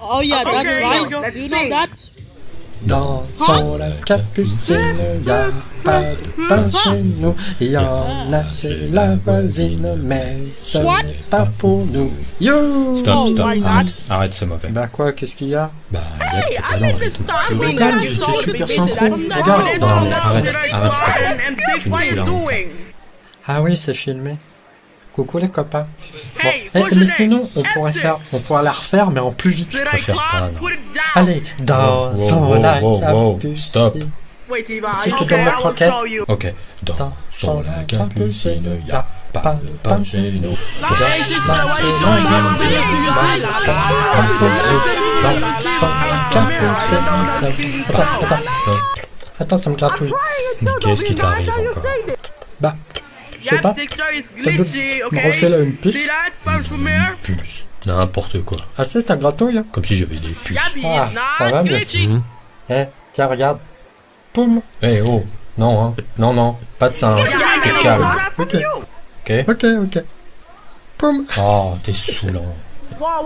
Oh yeah, that's right. Let's you know that? Dans son la capucine, y a pas de pain chez nous, y en a chez la voisine, mais ce n'est pas pour nous. Yo! Stop, oh, stop, arrête, arrête, c'est mauvais. Bah quoi, qu'est-ce qu'il y a? Bah, y'a que t'as talent, regarde. J'étais super synchro, regarde. Non mais arrête, arrête, stop. Ah oui, c'est filmé. Coucou les copains. Bon. Hey, eh, mais sinon, on pourrait faire, on pourrait la refaire, mais en plus vite, je préfère pas. Non. Allez, dans wow, son lac wow, à wow, Stop. Si tu donnes la croquette. Ok. Dans, dans son lac à y a pas de pangéno. Attends, attends. Attends, ça me gratouille. Qu'est-ce qui t'arrive encore Bah je sais pas. Là une pub. N'importe quoi. Ah, c'est ça gratouille. Hein. Comme si j'avais des puces. Ah, ça va mieux. Mhm. Eh, tiens, regarde. Poum. Eh oh. Non, hein. Non, non. Pas de ça. Hein. Calme. Ok. Ok. Ok. Poum. Oh, t'es saoulant.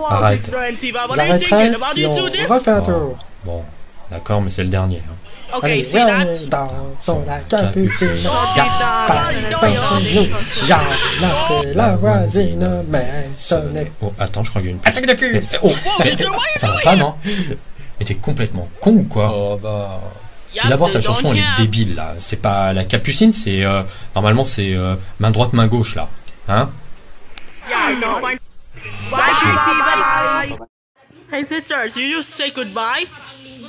Arrête. J'arrêterai si on refait un oh. tour. Bon d'accord, mais c'est le dernier. hein. Okay, Allez, see ouais, that? dansons la capucine. Capucine. Y'a pas de pain chez nous. Y'a la chez la voisine, mais ce n'est Oh, attends, je crois que j'ai une Attaque de puce. Oh, eh, ça va pas, non? Mais t'es complètement con ou quoi Oh bah. Puis d'abord, ta chanson, elle est débile, là. C'est pas la capucine, c'est... euh, normalement, c'est euh, main droite, main gauche, là. Hein? Hey, sister, do you say goodbye?